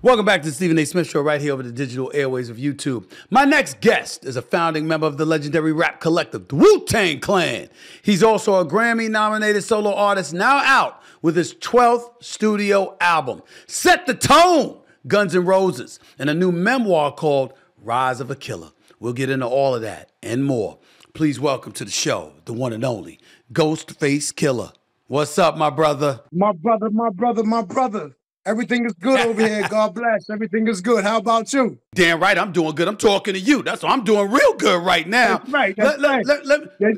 Welcome back to the Stephen A. Smith Show right here over the digital airways of YouTube. My next guest is a founding member of the legendary rap collective, the Wu Tang Clan. He's also a Grammy nominated solo artist now out with his 12th studio album, Set the Tone, Guns N' Roses, and a new memoir called Rise of a Killah. We'll get into all of that and more. Please welcome to the show, the one and only Ghostface Killah. What's up, my brother? My brother, my brother, my brother. Everything is good over here. God bless. Everything is good. How about you? Damn right, I'm doing good. I'm talking to you. That's what I'm doing real good right now. That's right. That's let, right. Let, let, let,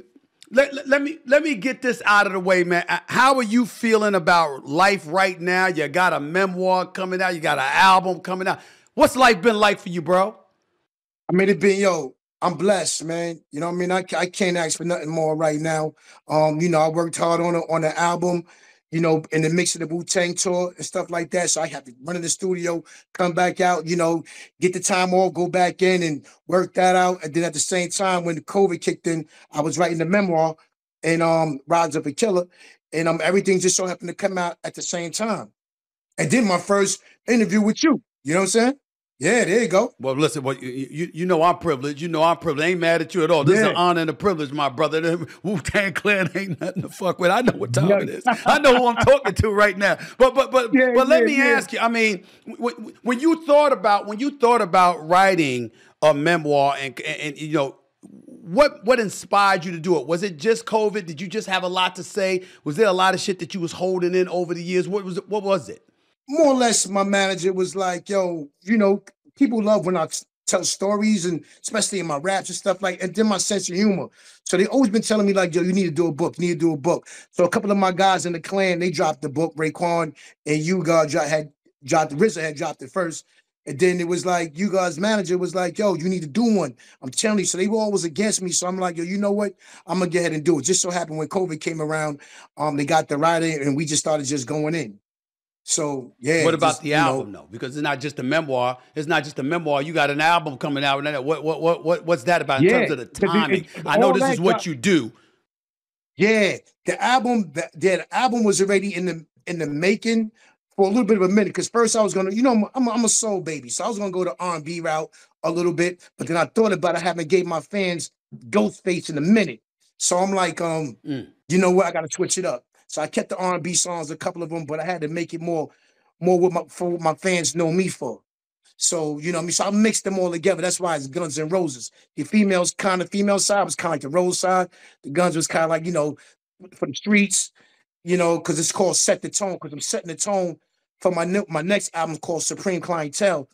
let, let, me let me get this out of the way, man. Uh, How are you feeling about life right now? You got a memoir coming out. You got an album coming out. What's life been like for you, bro? I mean, it been yo. I'm blessed, man. You know what I mean? I, I can't ask for nothing more right now. Um, you know, I worked hard on a, on the album, you know, in the mix of the Wu Tang tour and stuff like that. So I have to run in the studio, come back out, you know, get the time off, go back in and work that out. And then at the same time, when the COVID kicked in, I was writing the memoir and um Rise of a Killah. And um everything just so happened to come out at the same time. And then my first interview with you. You know what I'm saying? Yeah, there you go. Well, listen, well, you, you, you know I'm privileged. You know I'm privileged. I ain't mad at you at all. This is an honor and a privilege, my brother. Wu Tang Clan ain't nothing to fuck with. I know what time Yeah. it is. I know who I'm talking to right now. But but but Yeah, but let yeah, me yeah. ask you. I mean, when, when you thought about when you thought about writing a memoir and, and and you know what what inspired you to do it? Was it just COVID? Did you just have a lot to say? Was there a lot of shit that you was holding in over the years? What was it? What was it? More or less my manager was like, yo, you know, people love when I tell stories and especially in my raps and stuff like, and then my sense of humor. So they always been telling me like, yo, you need to do a book, you need to do a book. So a couple of my guys in the clan, they dropped the book, Raekwon and you guys had dropped, RZA had dropped it first. And then it was like, you guys manager was like, yo, you need to do one. I'm telling you. So they were always against me. So I'm like, yo, you know what? I'm gonna go ahead and do it. Just so happened when COVID came around, um, they got the writing and we just started just going in. So yeah. What about just, the know, album though? Because it's not just a memoir. It's not just a memoir. You got an album coming out. And what what what what what's that about in Yeah, terms of the timing? it- I know this is what got- you do. Yeah, the album, the, the album was already in the in the making for a little bit of a minute. Because first I was gonna, you know, I'm, I'm, a- I'm a soul baby, so I was gonna go the R&B route a little bit, but then I thought about it, I haven't gave my fans Ghostface in a minute, so I'm like, um, Mm. you know what, I gotta switch it up. So I kept the R&B songs, a couple of them, but I had to make it more, more what my for what my fans know me for. So you know, what I mean, so I mixed them all together. That's why it's Guns N' Roses. The females kind of female side was kind of like the rose side. The guns was kind of like you know for the streets, you know, because it's called Set the Tone, because I'm setting the tone for my my next album called Supreme Clientele,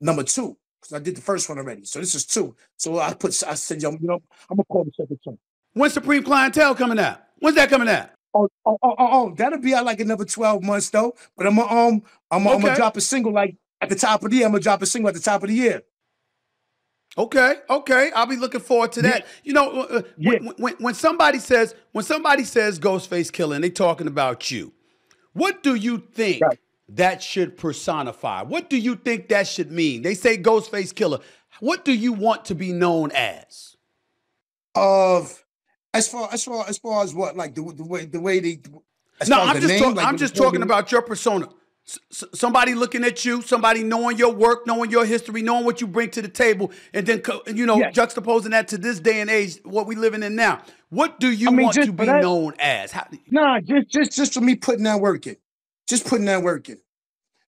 number two. Because I did the first one already. So this is two. So I put I said, yo, you know, I'm gonna call it Set the Tone. When's Supreme Clientele coming out? When's that coming out? Oh, oh, oh, oh, oh, that'll be out like another 12 months though. But I'm gonna um I'm, gonna- I'm gonna Okay. drop a single like at the top of the year. I'm gonna drop a single at the top of the year. Okay, okay. I'll be looking forward to that. You know, uh, when, Yeah. when, when somebody says when somebody says Ghostface Killah and they talking about you, what do you think Right. that should personify? What do you think that should mean? They say Ghostface Killah. What do you want to be known as? Of as far as far as far as what like the, the way the way they as no, I'm the just name, talk- like I'm just talking about your persona. S- s- somebody looking at you, somebody knowing your work, knowing your history, knowing what you bring to the table, and then co- you know Yeah. juxtaposing that to this day and age, what we living in now. What do you I mean, want just to be that- known as? How, Nah, just just just for me putting that work in. Just putting that work in.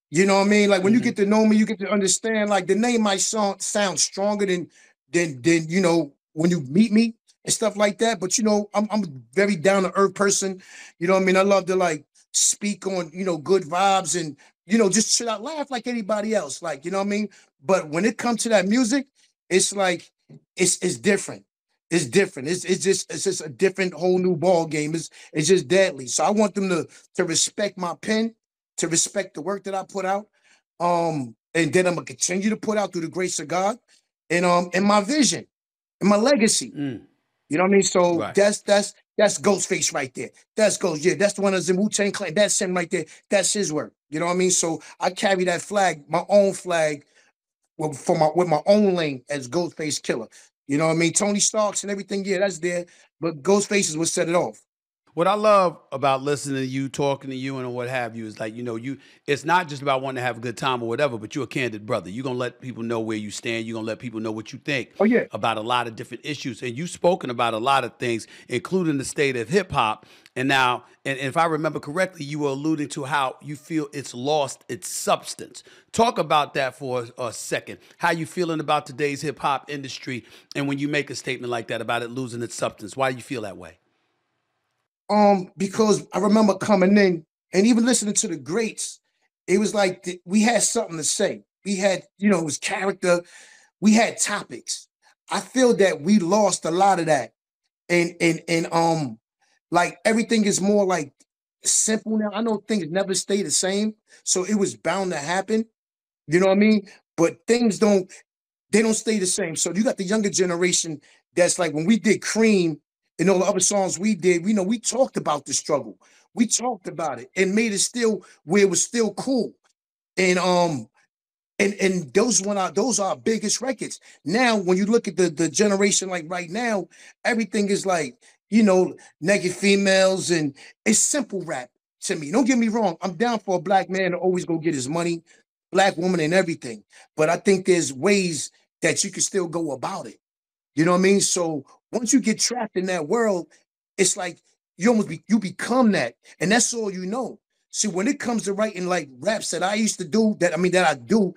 You know what I mean? Like when you Mhm. get to know me, you get to understand. Like the name might sound sound stronger than than than you know when you meet me and stuff like that. But you know, I'm I'm a very down to earth person. You know I mean? I love to like speak on you know good vibes and you know just chill out, laugh like anybody else. Like you know what I mean? But when it comes to that music, it's like it's it's different. It's different. It's it's just it's just a different whole new ball game. It's it's just deadly. So I want them to to respect my pen, to respect the work that I put out. Um, and then I'm gonna continue to put out through the grace of God and um and my vision and my legacy. Mm. You know what I mean? So Right. that's that's that's Ghostface right there. That's Ghost. Yeah, that's the one that's in Wu Tang Clan. That's him right there. That's his work. You know what I mean? So I carry that flag, my own flag, with, for my with my own lane as Ghostface Killah. You know what I mean? Tony Starks and everything. Yeah, that's there. But Ghostface is what set it off. What I love about listening to you, talking to you, and what have you is like, you know, you it's not just about wanting to have a good time or whatever, but you're a candid brother. You're gonna let people know where you stand, you're gonna let people know what you think oh, yeah. about a lot of different issues. And you've spoken about a lot of things, including the state of hip hop. And now, and if I remember correctly, you were alluding to how you feel it's lost its substance. Talk about that for a, a second. How you feeling about today's hip hop industry, and when you make a statement like that about it losing its substance, why do you feel that way? Um, because I remember coming in and even listening to the greats, it was like we had something to say. We had, you know, it was character. We had topics. I feel that we lost a lot of that, and and and um, like everything is more like simple now. I know things never stay the same, so it was bound to happen. You know what I mean? But things don't they don't stay the same. So you got the younger generation that's like when we did Cream and all the other songs we did, we know we talked about the struggle. We talked about it and made it still where it was still cool. And um and and those one are those are our biggest records. Now, when you look at the the generation like right now, everything is like you know naked females and it's simple rap to me. Don't get me wrong, I'm down for a black man to always go get his money, black woman and everything. But I think there's ways that you can still go about it. You know what I mean? So once you get trapped in that world, it's like you almost be, you become that, and that's all you know. See, when it comes to writing like raps that I used to do, that I mean that I do,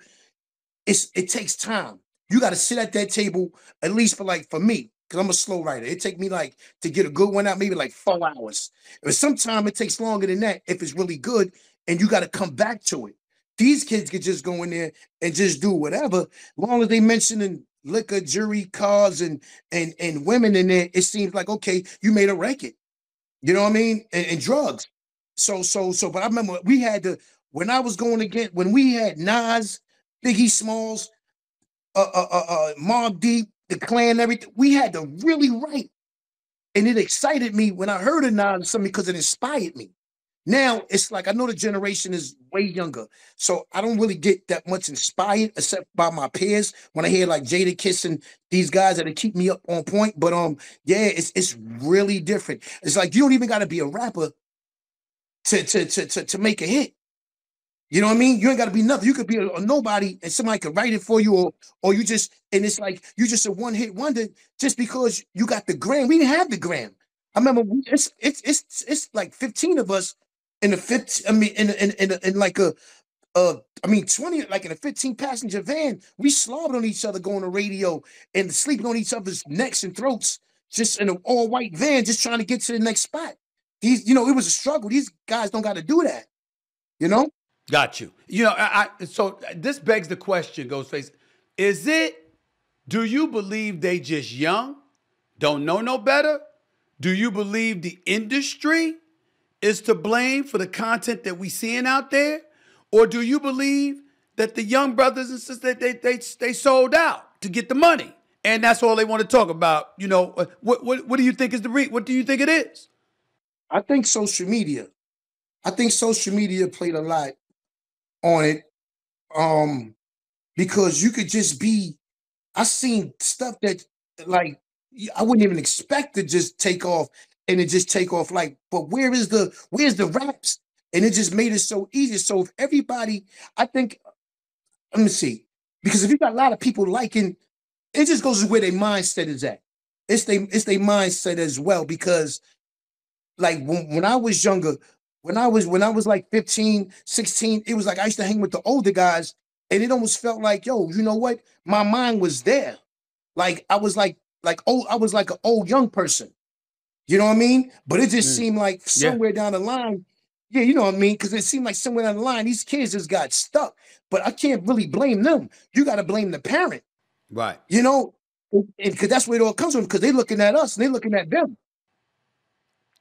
it's it takes time. You got to sit at that table at least for like for me, because I'm a slow writer. It take me like to get a good one out, maybe like four hours. But sometimes it takes longer than that if it's really good, and you got to come back to it. These kids could just go in there and just do whatever, as long as they mentioning liquor, jury, cars, and and and women in there. It seems like okay, you made a record. You know what I mean? And, and drugs. So so so. But I remember we had to when I was going again when we had Nas, Biggie Smalls, uh uh uh, uh Mobb Deep, the Clan, everything. We had to really write, and it excited me when I heard of Nas something because it inspired me. Now it's like I know the generation is way younger, so I don't really get that much inspired except by my peers when I hear like Jada kissing these guys that keep me up on point. But um, yeah, it's it's really different. It's like you don't even got to be a rapper to to to to, to make a hit. You know what I mean? You ain't got to be nothing. You could be a, a, nobody, and somebody could write it for you, or or you just and it's like you just a one hit wonder just because you got the gram. We didn't have the gram. I remember it's it's it's it's like fifteen of us in a 15, I mean, in in in, in like a uh, I mean, 20, like in a 15 passenger van, we slobbered on each other going to radio and sleeping on each other's necks and throats, just in an all white van, just trying to get to the next spot. These, you know, it was a struggle. These guys don't got to do that, you know? Got you. You know, I, I so this begs the question, Ghostface. Is it, do you believe they just young, don't know no better? Do you believe the industry is to blame for the content that we seeing out there? Or do you believe that the young brothers and sisters they they they sold out to get the money? And that's all they want to talk about. You know, uh, what what what do you think is the re- what do you think it is? I think social media. I think social media played a lot on it. Um, because you could just be I seen stuff that like I wouldn't even expect to just take off and it just take off like, but where is the where's the raps? And it just made it so easy. So if everybody, I think, let me see, because if you got a lot of people liking, it just goes to where their mindset is at. It's their it's their mindset as well. Because like when, when I was younger, when I was when I was like 15, 16, it was like I used to hang with the older guys, and it almost felt like, yo, you know what? My mind was there. Like I was like, like oh, I was like an old young person. You know what I mean? But it just mm. seemed like somewhere yeah. down the line, yeah, you know what I mean? Because it seemed like somewhere down the line, these kids just got stuck. But I can't really blame them. You got to blame the parent. Right. You know, because that's where it all comes from, because they're looking at us and they're looking at them.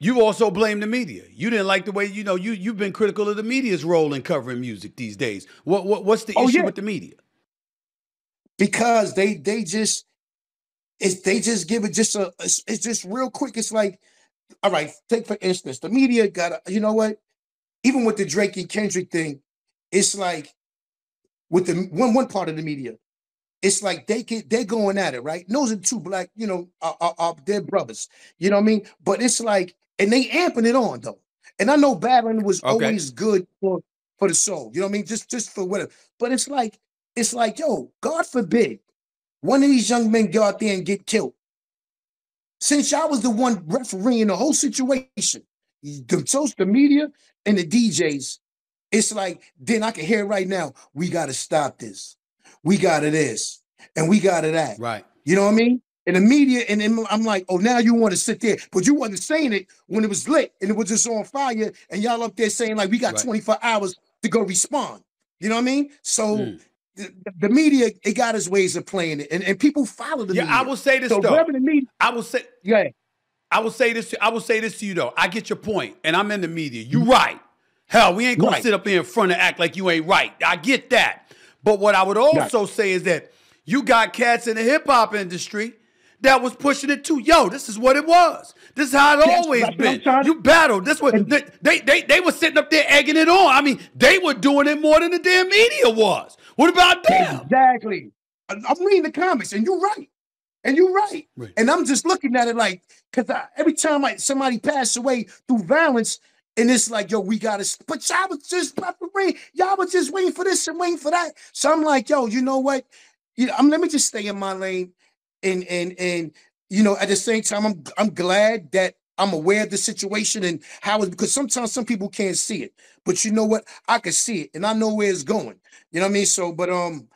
You also blame the media. You didn't like the way you know you you've been critical of the media's role in covering music these days. What what what's the oh, issue yeah. with the media? Because they they just it's they just give it just a it's, it's just real quick. It's like, all right, take for instance, the media got a, you know what? Even with the Drake and Kendrick thing, it's like with the one one part of the media, it's like they get they're going at it, right? those are two black, you know, are, are, are they're brothers, you know what I mean? But it's like and they amping it on though. And I know battling was okay. always good for for the soul. You know what I mean? Just just for whatever. But it's like it's like yo, God forbid, one of these young men go out there and get killed. Since y'all was the one refereeing the whole situation, the social media and the DJs, it's like then I can hear right now. We got to stop this. We got it this, and we got it that. Right. You know what I mean? in the media, and I'm like, oh, now you want to sit there, but you wasn't saying it when it was lit and it was just on fire, and y'all up there saying like we got right. 24 hours to go respond. You know what I mean? So mm. The, the, media, it got its ways of playing it, and, and people follow the yeah, media. I will say this so though. The media, I will say, yeah, I will say this. I will say this to you though. I get your point, and I'm in the media. You mm-hmm. right. Hell, we ain't gonna right. sit up here in front and act like you ain't right. I get that. But what I would also right. say is that you got cats in the hip hop industry that was pushing it too. Yo, this is what it was. This is how it That's always been. You battled. This was they, they they they were sitting up there egging it on. I mean, they were doing it more than the damn media was. What about them? Exactly. I'm reading the comments, and you're right. And you're right. right. And I'm just looking at it like, because every time like somebody passed away through violence, and it's like, yo, we gotta, but y'all was just preparing, y'all was just waiting for this and waiting for that. So I'm like, yo, you know what? You know, I'm, let me just stay in my lane and and and you know at the same time i'm i'm glad that i'm aware of the situation and how it because sometimes some people can't see it but you know what? I can see it and i know where it's going. You know what i mean? So but um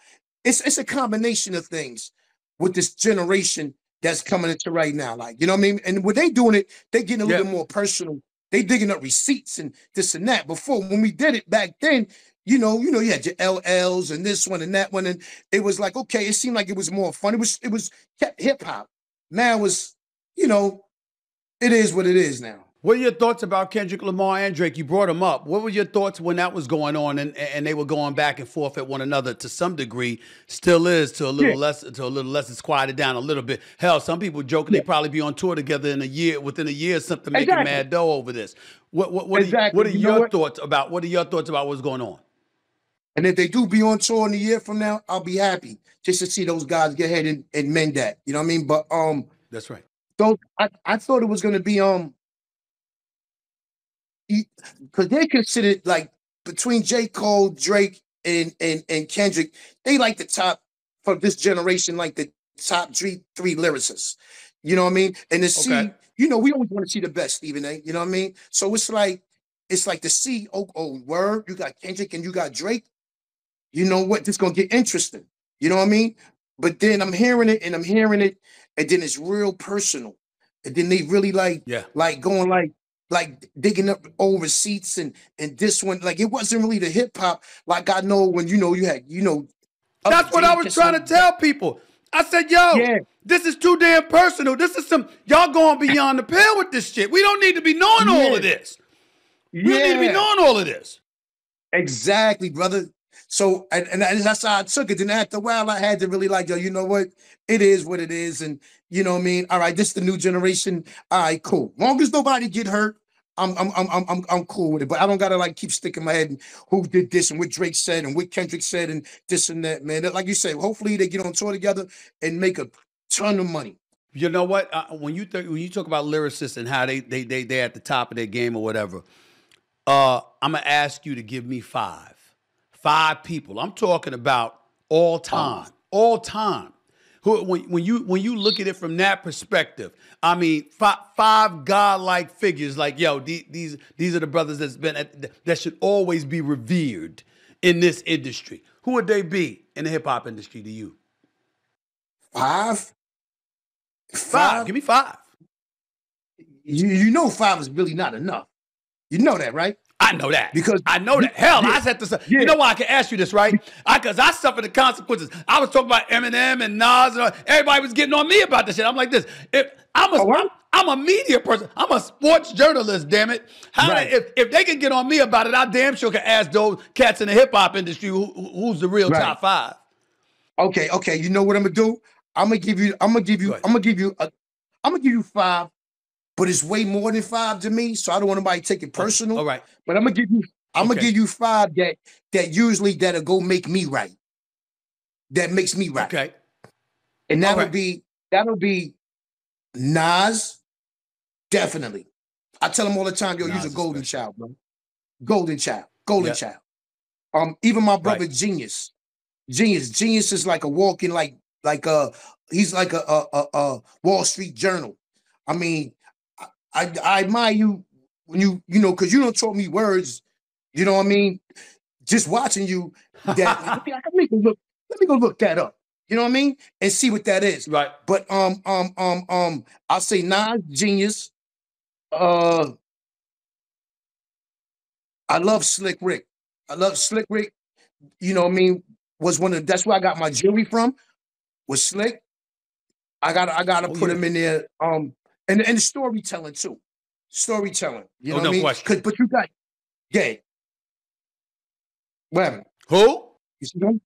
it's it's a combination of things with this generation that's coming into right now like you know what i mean? And when they doing it they getting a little more personal. They digging up receipts and this and that. Before when we did it back then you know, you know, you had your LLs and this one and that one, and it was like, okay, it seemed like it was more fun. It was, it was hip hop. Now was, you know, it is what it is now. What are your thoughts about Kendrick Lamar and Drake? You brought them up. What were your thoughts when that was going on and, and they were going back and forth at one another to some degree? Still is to a little yeah. less to a little less. It's quieted down a little bit. Hell, some people joking yeah. they probably be on tour together in a year within a year something making mad dough over this. What what what, exactly. are, what are you your thoughts about? What are your thoughts about what's going on? And if they do be on tour in a year from now, I'll be happy just to see those guys get ahead and, and mend that. You know what I mean? But um that's right. So I, I thought it was gonna be um because they considered like between J. Cole, Drake, and and and Kendrick, they like the top for this generation, like the top three three lyricists. You know what I mean? And to see, okay. you know, we always want to see the best, Stephen A. You know what I mean? So it's like it's like to see, oh, oh, word, you got Kendrick and you got Drake you know what? This gonna get interesting. You know what I mean? But then I'm hearing it and I'm hearing it, and then it's real personal. And then they really like, yeah, like going like like digging up old receipts and and this one, like it wasn't really the hip hop like I know when you know you had, you know. That's what I was trying to tell people. I said, yo, yeah. this is too damn personal. This is some y'all going beyond the pale with this shit. We don't need to be knowing yeah. all of this. We yeah. don't need to be knowing all of this. Exactly, brother. So and, and that's how I took it. And after a while, I had to really like, yo, you know what? It is what it is. And you know what I mean? All right, this is the new generation. All right, cool. Long as nobody get hurt, I'm I'm I'm I'm I'm cool with it. But I don't gotta like keep sticking my head in who did this and what Drake said and what Kendrick said and this and that, man. Like you said, hopefully they get on tour together and make a ton of money. You know what? Uh, when you th- when you talk about lyricists and how they they they they at the top of their game or whatever, uh, I'm gonna ask you to give me five five people. I'm talking about all time, all time. Who, when, when you when you look at it from that perspective, I mean, five, five godlike figures like yo, these these are the brothers that's been at, that should always be revered in this industry. Who would they be in the hip hop industry to you? Five? five. Five. Give me five. You you know five is really not enough. You know that, right? I know that because I know that. Hell, yeah, I said this. Yeah. You know why I can ask you this, right? I because I suffered the consequences. I was talking about Eminem and Nas, and everybody was getting on me about this shit. I'm like this. If I'm a, oh, I'm, a media person. I'm a sports journalist. Damn it! How right. if if they can get on me about it, I damn sure can ask those cats in the hip hop industry who, who's the real right. top five. Okay, okay. You know what I'm gonna do? I'm gonna give you. I'm gonna give you. Go I'm gonna give you. A, I'm gonna give you five but it's way more than five to me. So I don't want anybody to take it personal. All right. But I'm gonna give you I'm okay. gonna give you five that that usually that'll go make me right. That makes me right. Okay. And that'll right. be that'll be Nas, definitely. I tell him all the time, yo, Nas you're a golden special. child, bro. Golden child, golden Yep. child. Um, even my brother Right. Genius, Genius, Genius is like a walking, like like a he's like a a, a, a Wall Street Journal. I mean, I, I admire you when you you know because you don't taught me words. You know what I mean? Just watching you, that let me, let me go look. Let me go look that up. You know what I mean? And see what that is. right. But um um um um I'll say Nas Genius. Uh I love Slick Rick. I love Slick Rick. You know what I mean? Was one of that's where I got my jewelry from. Was Slick. I got I gotta Oh, put yeah. him in there. Um and and storytelling too. Storytelling. You Oh, know no what I mean? question. but you got gay. Whatever. Who? Oh,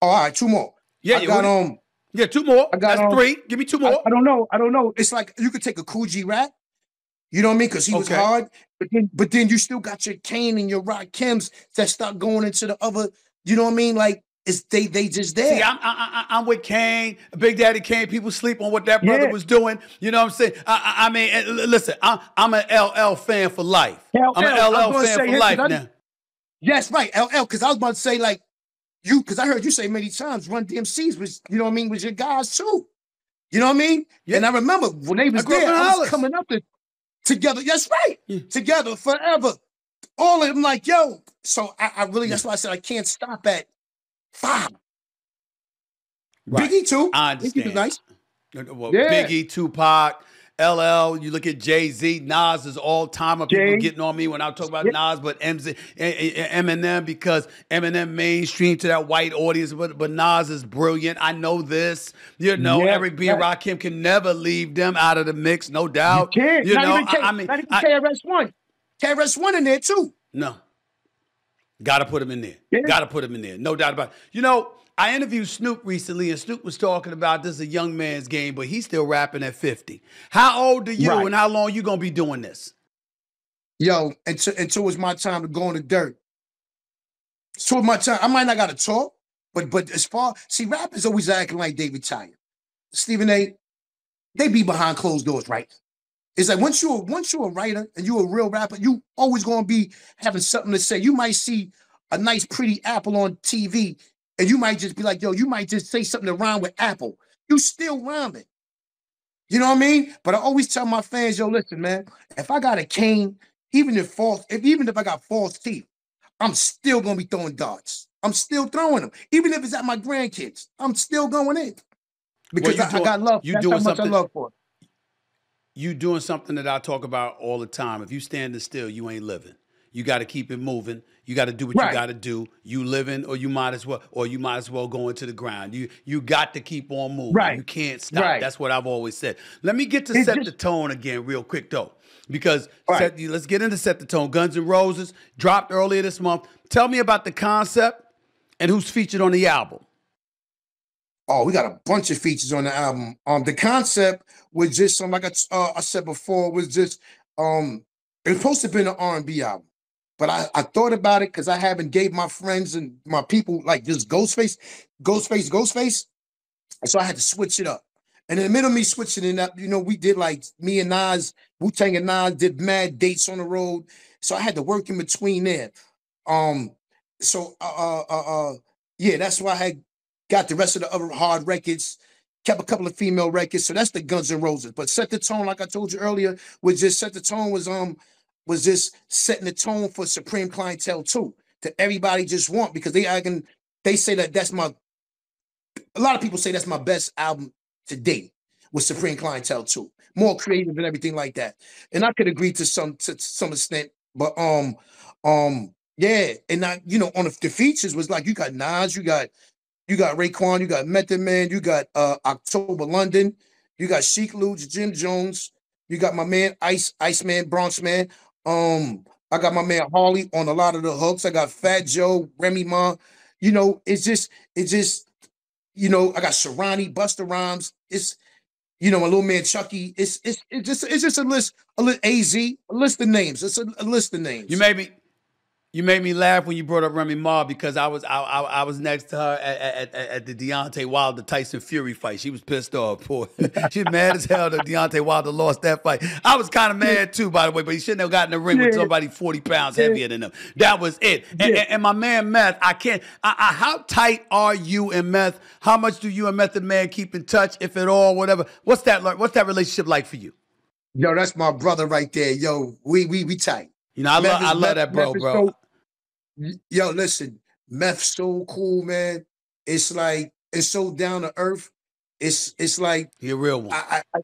all right, two more. Yeah, I got um yeah, two more. I got, That's um, three. Give me two more. I don't know. I don't know. It's like you could take a Kool G Rap. You know what I mean? Because he was hard, but then but then you still got your Kane and your Rakims that start going into the other. You know what I mean? Like it's they they just there. See, I'm, I, I, I'm with Kane, Big Daddy Kane. People sleep on what that brother Yeah. was doing. You know what I'm saying? I, I, I mean, eh, listen, I'm, I'm an LL fan for life. LL, I'm an LL gonna fan for life now. yes, right. LL. Because I was about to say like you because I heard you say many times Run DMCs was you know what I mean was your guys too. You know what I mean? Yeah. And I remember when they was there, I was coming up to, together. That's right. Yeah. Together forever. All of them like yo. So I, I really that's why I said I can't stop at five. Right. Biggie too. I Biggie was understand. nice. Well, Yeah. Biggie, Tupac, LL. You look at Jay Z, Nas is all timer. People getting on me when I talk about Yeah. Nas, but MZ, Eminem because Eminem mainstream to that white audience, but but Nas is brilliant. I know this. You know, Yeah, Eric B and yeah. Rakim can never leave them out of the mix, no doubt. You can't. You not know, even K, I, I mean, not even I- KRS One. KRS One in there too. no. Got to put him in there. Yeah. Got to put him in there. No doubt about it. You know, I interviewed Snoop recently, and Snoop was talking about this is a young man's game, but he's still rapping at 50. How old are you, Right. and how long you going to be doing this? Yo, until until it's my time to go in the dirt. So my time. I might not gotta talk, but but as far see, rappers always acting like they retired. Stephen A. They be behind closed doors, right? It's like once you're once you're a writer and you're a real rapper, you always gonna be having something to say. You might see a nice, pretty apple on TV, and you might just be like, yo, you might just say something to rhyme with apple. You still rhyming. You know what I mean? But I always tell my fans, yo, listen, man, if I got a cane, even if false, if even if I got false teeth, I'm still gonna be throwing darts. I'm still throwing them, even if it's at my grandkids. I'm still going in because you I, I got love. you That's doing how much something- I love for it. You doing something that I talk about all the time. If you standing still, you ain't living. You got to keep it moving. You got to do what Right. you got to do. You living, or you might as well, or you might as well go into the ground. You you got to keep on moving. Right. You can't stop. Right. That's what I've always said. Let me get to It set just- the tone again, real quick though, because set, let's get into set the tone. Guns and Roses dropped earlier this month. Tell me about the concept and who's featured on the album. Oh, we got a bunch of features on the album. Um, the concept was just some, like I, uh, I said before, was just um, it was supposed to be an R and B album, but I, I thought about it because I haven't gave my friends and my people like this Ghostface, Ghostface, Ghostface, so I had to switch it up. And in the middle of me switching it up, you know, we did like me and Nas, Wu Tang and Nas did mad dates on the road, so I had to work in between there. Um, so uh, uh, uh, uh yeah, that's why I had got the rest of the other hard records, kept a couple of female records. So that's the Guns N' Roses. But set the tone, like I told you earlier, was just set the tone was um was just setting the tone for Supreme Clientele too. To everybody just want because they I can they say that that's my a lot of people say that's my best album to date with Supreme Clientele too. More creative and everything like that. And I could agree to some to some extent, but um um yeah, and I you know on the, the features was like you got Nas, you got you got Raekwon, you got Method Man, you got uh October London, you got Sheek Louch, Jim Jones, you got my man Ice Iceman, Bronx Man. Um, I got my man Harley on a lot of the hooks. I got Fat Joe, Remy Ma. You know, it's just, it's just, you know, I got Sharani, Busta Rhymes. It's, you know, my little man Chucky. It's, it's, it's just, it's just a list, a list, AZ, a list of names. It's a, a list of names. You made me. You made me laugh when you brought up Remy Ma because I was I, I, I was next to her at, at, at, at the Deontay Wilder Tyson Fury fight. She was pissed off. Poor, she's mad as hell that Deontay Wilder lost that fight. I was kind of mad too, by the way, but he shouldn't have gotten in the ring yeah. with somebody forty pounds heavier than him. That was it. And, yeah. and, and my man Meth, I can't. I, I, how tight are you and Meth? How much do you and Method Man keep in touch, if at all? Whatever. What's that? What's that relationship like for you? Yo, that's my brother right there. Yo, we we we tight. You know, I love I love that bro, bro. So, yo, listen, meth so cool, man. It's like it's so down to earth. It's it's like he a real one. I, I,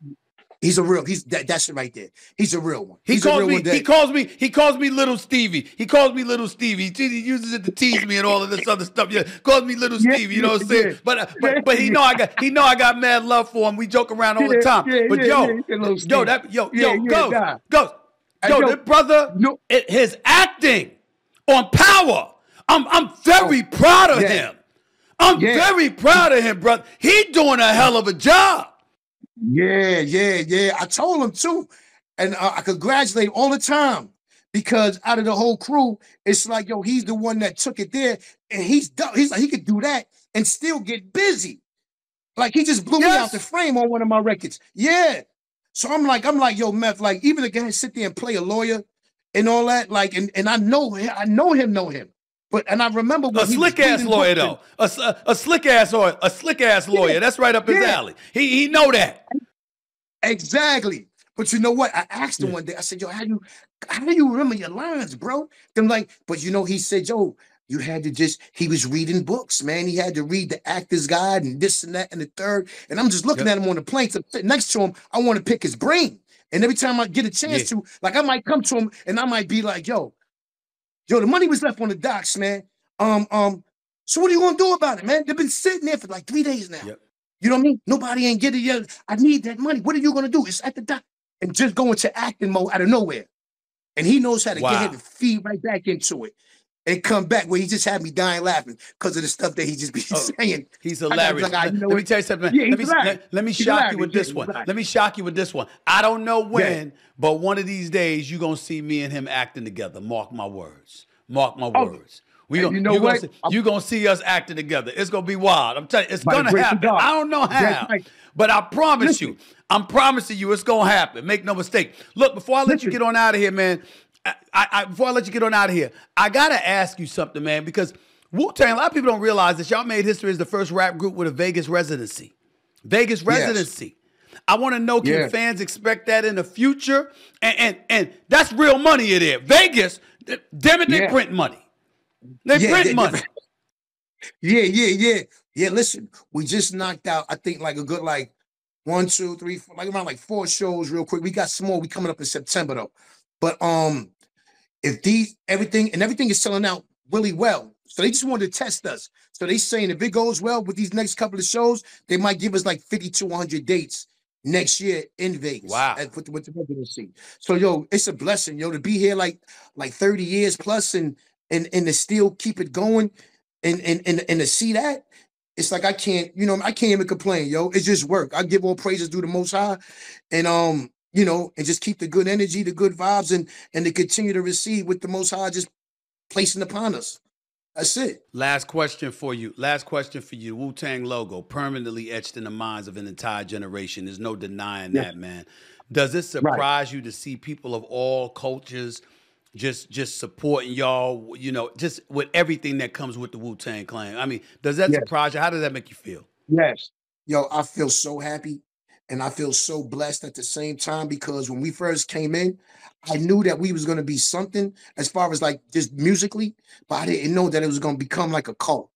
he's a real. He's that, that's it right there. He's a real one. He he's calls me. That, he calls me. He calls me little Stevie. He calls me little Stevie. He uses it to tease me and all of this other stuff. Yeah, calls me little yeah, Stevie. You know what I'm saying? Yeah. But uh, but but he know I got he know I got mad love for him. We joke around all the time. but yo, yo, that yo yo go go yo, yo, brother, no. it, his acting on Power, I'm I'm very oh, proud of yeah. him. I'm yeah. very proud of him, brother. He doing a hell of a job. Yeah, yeah, yeah. I told him too, and uh, I congratulate all the time because out of the whole crew, it's like yo, he's the one that took it there, and he's done. he's like he could do that and still get busy. Like he just blew yes. me out the frame on one of my records. Yeah, so I'm like, I'm like, yo, Meth, like, even the guy sit there and play a lawyer and all that, like, and, and I know I know him, know him. But and I remember a slick ass lawyer though, a, a, a, slick ass lawyer, a slick ass lawyer. Yeah. That's right up his yeah. alley. He he know that exactly. But you know what? I asked him yeah. one day. I said, "Yo, how you how do you remember your lines, bro?" I'm like, but you know, he said, "Yo, you had to just, he was reading books, man. He had to read the actor's guide and this and that and the third. And I'm just looking yep. at him on the plane. So next to him, I want to pick his brain. And every time I get a chance yeah. to, like I might come to him and I might be like, yo, yo, the money was left on the docks, man. Um, um, so what are you gonna do about it, man? They've been sitting there for like three days now. Yep. You know what I mean? Nobody ain't get it yet. I need that money. What are you gonna do? It's at the dock. And just go into acting mode out of nowhere. And he knows how to wow. get him to feed right back into it and come back where he just had me dying laughing because of the stuff that he just be oh, saying. He's hilarious. Like, know let me tell you something. Yeah, let, me, let, let, me shock hilarious. you with this yeah, one. Let me shock you with this one. I don't know when, yeah. but one of these days you're gonna see me and him acting together. Mark my words. Mark my oh. words. We gonna, you know what? Gonna see, you're gonna see us acting together. It's gonna be wild. I'm telling you, it's gonna happen. I don't know how, but I promise Listen. you, I'm promising you, it's gonna happen. Make no mistake. Look, before I let Listen. you get on out of here, man, I, I, before I let you get on out of here, I gotta ask you something, man, because Wu Tang. A lot of people don't realize that y'all made history as the first rap group with a Vegas residency. Vegas residency. Yes. I want to know can yeah. fans expect that in the future? And and and that's real money in there. Vegas, damn it, they yeah. print money. They yeah, print they, money. yeah, yeah, yeah, yeah. Listen, we just knocked out. I think like a good like one, two, three, four, like around like four shows real quick. We got some more. We coming up in September though. But um, if these everything and everything is selling out really well, so they just wanted to test us. So they saying if it goes well with these next couple of shows, they might give us like 50 to 100 dates next year in Vegas. Wow. At, with, with the residency. So yo, it's a blessing, yo, to be here like like 30 years plus and and and to still keep it going and and and, and to see that. It's like I can't, you know, I can't even complain, yo. It's just work. I give all praises due to Most High, and um, you know, and just keep the good energy, the good vibes, and and to continue to receive with the Most High just placing upon us. That's it. Last question for you. Last question for you. Wu Tang logo permanently etched in the minds of an entire generation. There's no denying yeah. that, man. Does it surprise right. you to see people of all cultures just just supporting y'all? You know, just with everything that comes with the Wu Tang Clan. I mean, does that yes. surprise you? How does that make you feel? Yes. Yo, I feel so happy and I feel so blessed at the same time because when we first came in, I knew that we was going to be something as far as like just musically, but I didn't know that it was going to become like a cult.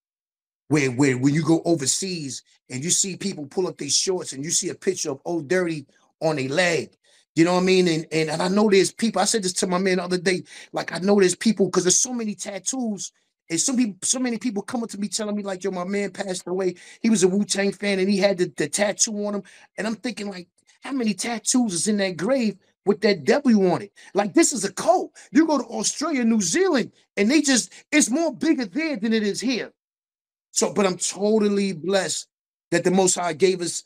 Where, where when you go overseas and you see people pull up their shorts and you see a picture of Ol' Dirty on a leg, you know what I mean? And, and and I know there's people. I said this to my man the other day. Like I know there's people because there's so many tattoos and some people, so many people coming to me telling me, like, yo, my man passed away. He was a Wu-Tang fan and he had the, the tattoo on him. And I'm thinking, like, how many tattoos is in that grave with that W on it? Like, this is a cult. You go to Australia, New Zealand, and they just, it's more bigger there than it is here. So, but I'm totally blessed that the Most High gave us,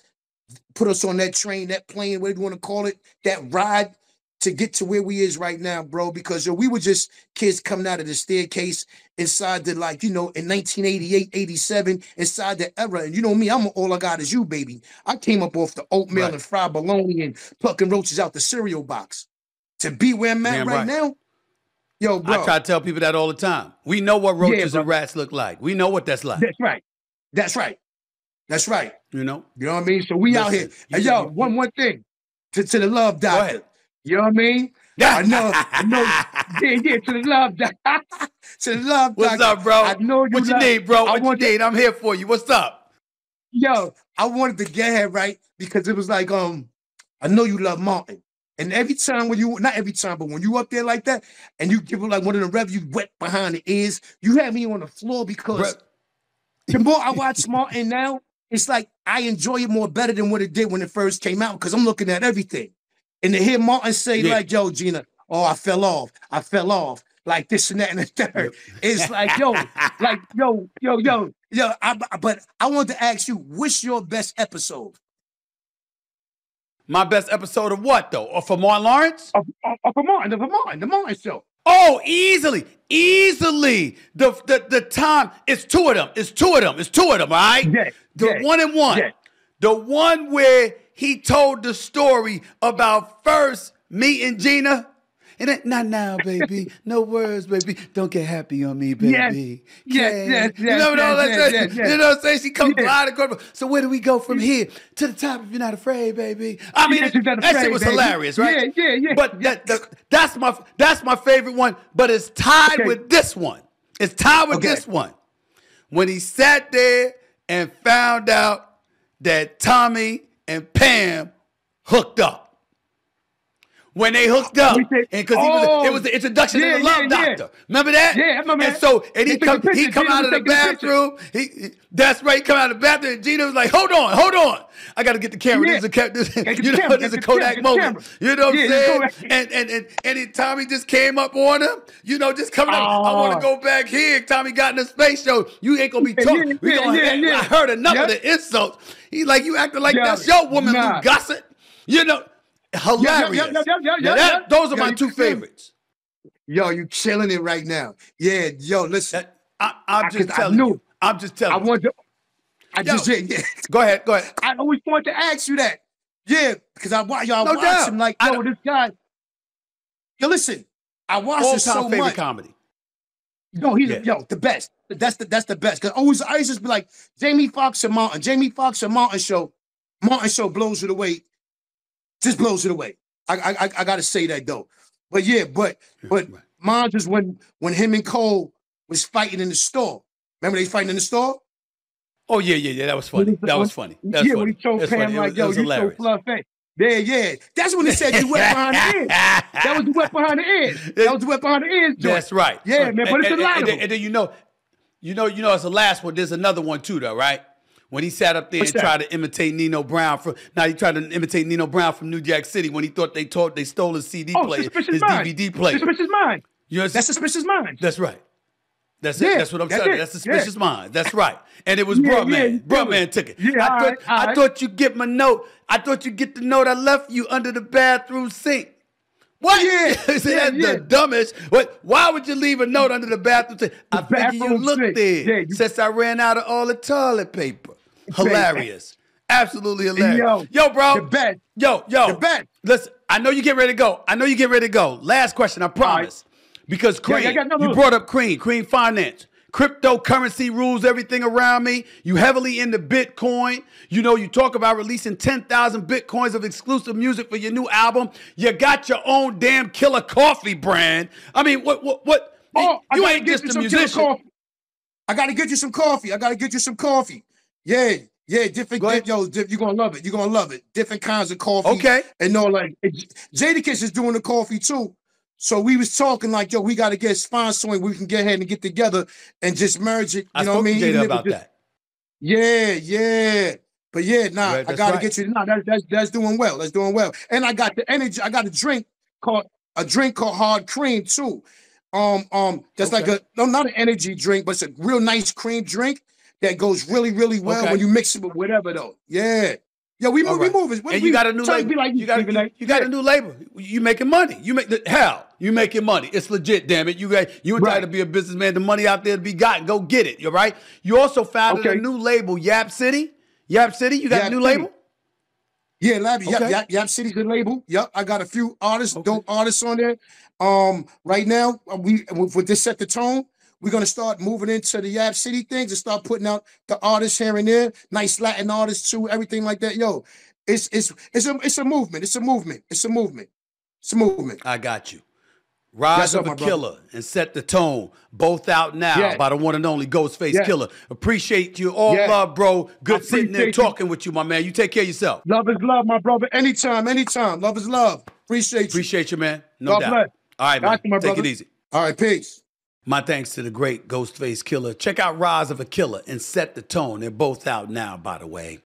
put us on that train, that plane, whatever you want to call it, that ride to get to where we is right now, bro, because yo, we were just kids coming out of the staircase inside the like, you know, in 1988, 87, inside the era. And you know me, I'm all I got is you, baby. I came up off the oatmeal Right. and fried bologna and plucking roaches out the cereal box. To be where I'm at right, right. now, yo, bro. I try to tell people that all the time. We know what roaches bro. and rats look like. We know what that's like. That's right. That's right. That's right. You know? You know what I mean? So we out here. Listen, you And just- yo, one one thing to, to the love Go doctor. Ahead. You know what I mean? I know, I know. Yeah, yeah, to the love doctor. to the love What's doctor. up, bro? I know you what you love- need, bro? I What want you need? I'm here for you. What's up? Yo, I wanted to get here right because it was like, um, I know you love Martin. And every time when you not every time, but when you up there like that and you give him like one of the rev you wet behind the ears, you have me on the floor because Bro, the more I watch Martin now, it's like I enjoy it more better than what it did when it first came out because I'm looking at everything. And to hear Martin say, Yeah. like, yo, Gina, oh, I fell off. I fell off. Like this and that and the third. It's like, yo, like, yo, yo, yo, yo. I, but I want to ask you, what's your best episode? My best episode of what though? Or for Martin Lawrence? Of, of, of the Martin, of the Martin, the Martin show. Oh, easily, easily. The, the the time. It's two of them. It's two of them. It's two of them. All right. Yeah, The yeah, one and one. yeah. The one where he told the story about first meeting Gina. And then, not now, baby. No words, baby. Don't get happy on me, baby. yes, Okay? yes, You know what I'm saying? yes, yes, You know what I'm saying? She comes yes. gliding across. So where do we go from here to the top? If you're not afraid, baby. I mean, Yes, you're not that shit was baby. hilarious, right? Yeah, yeah, yeah. But that, the, that's my that's my favorite one. But it's tied Okay. with this one. It's tied with Okay. this one. When he sat there and found out that Tommy and Pam hooked up. When they hooked up, We said- and because was Oh, it was the introduction yeah, of the love yeah, yeah. doctor. Remember that? Yeah, I remember And so, and he come, he come Gina out of the taking a picture. bathroom. He, he- that's right. He come out of the bathroom, and Gina was like, "Hold on, hold on, I got to get the camera. This is a, ca- this, you know, camera, this is a the camera, Kodak moment. You know what I'm saying? And and and and then Tommy just came up on him. You know, just coming up. I want Oh. to go back here. Tommy got in the space show. You ain't gonna be talking. yeah, we gonna. I heard enough of the insults. He's like, you acting like that's your woman, Nah. Lou Gossett. You know, hilarious. yeah, yeah, yeah, yeah, Now that-. Those are Yeah, my two favorites. Yo, you chilling it right now. Yeah, yo, listen. That, I, I'm I- just I telling knew. you. I'm just telling I you. want to. I Yo. just yeah, yeah. Go ahead. Go ahead. I always want to ask you that. Yeah, because I watch y'all No watch doubt. him like, yo, don't- this guy. Yo, listen, I watch All it so favorite much. comedy. Yo, he's Yeah. yo the best. That's the that's the best. Cause always I used to just be like Jamie Foxx and Martin, Jamie Foxx and Martin show. Martin show blows it away. Just blows it away. I I I, gotta say that though. But yeah, but but Right. mine is when when him and Cole was fighting in the store. Remember they fighting in the store? Oh yeah, yeah, yeah. That was funny. That was funny. That's yeah, funny. when he told That's Pam funny. Like, yo, was you so fluffy. Yeah, yeah. That's when he said you wet behind the ears. That was the wet behind the ears. That was the wet behind the ears. joint. That's right. Yeah, man, but it's a and, lot and, them. and then you know, you know, you know, it's the last one. There's another one too, though, right? When he sat up there What's and that? tried to imitate Nino Brown from now he tried to imitate Nino Brown from New Jack City when he thought they told they stole his CD Oh, player, his mind. DVD player. Suspicious mind. You know, That's suspicious mind. That's right. That's Yeah, it. That's what I'm that's telling you. it. That's suspicious mind. That's right. And it was Yeah, Bruh Man. you Bruh Man took it. Yeah, I thought right, I right. thought you get my note. I thought you get the note I left you under the bathroom sink. What? Yeah, He yeah, that's yeah. the dumbest. What? Why would you leave a note under the bathroom sink? I figured you looked sink. there Yeah, you- since I ran out of all the toilet paper. Hilarious. Absolutely hilarious. Yo, yo bro. the best. Yo, yo. The best. Listen, I know you get ready to go. I know you get ready to go. Last question, I promise. Because Cream, yeah, yeah, you brought up Cream, Cream Finance. Cryptocurrency rules everything around me. You heavily into Bitcoin. You know, you talk about releasing 10,000 Bitcoins of exclusive music for your new album. You got your own damn killer coffee brand. I mean, what, what, what? Oh, you ain't get just a musician. coffee. I gotta get you some coffee. I gotta get you some coffee. Yeah, yeah, different. Go ahead. yo, you're gonna love it. You're gonna love it. Different kinds of coffee. Okay. And no, like Jadakiss is doing the coffee too. So we was talking like, yo, we gotta get sponsoring. We can get ahead and get together and just merge it. You I know what I mean? Jada about just- that. Yeah, yeah. But yeah, nah, Right, I gotta right. get you. Nah, that's that's that's doing well. That's doing well. And I got the energy. I got a drink called a drink called hard cream too. Um, um, that's like a no, not an energy drink, but it's a real nice cream drink that goes really, really well Okay. when you mix it with whatever though. Yeah, Yeah, we move, right. we moving. and you got a new label. Be Like you, got, you, you got a new label. You making money. You make the hell. You making money. It's legit. Damn it. You got you entitled right. to be a businessman. The money out there to be gotten. Go get it. You're right. You also founded okay. a new label, Yap City. Yap City. You got Yap a new City. label. Yeah, Lab, okay. Yap, Yap, Yap City's the label. Yep, I got a few artists, okay. dope artists on there. Um, right now, uh, we with this set the tone. We're gonna start moving into the Yap City things and start putting out the artists here and there, nice Latin artists too, everything like that. Yo, it's it's it's a it's a movement. It's a movement. It's a movement. It's a movement. I got you. Rise of a Killer and Set the Tone, both out now yes. by the one and only Ghostface yes. Killah. Appreciate you. All love, bro. Good sitting there talking you. with you, my man. You take care of yourself. Love is love, my brother. Anytime, anytime. Love is love. Appreciate you. Appreciate you, man. No God doubt. Bless. All right, man. You, take brother. it easy. All right, peace. My thanks to the great Ghostface Killah. Check out Rise of a Killah and Set the Tone. They're both out now, by the way.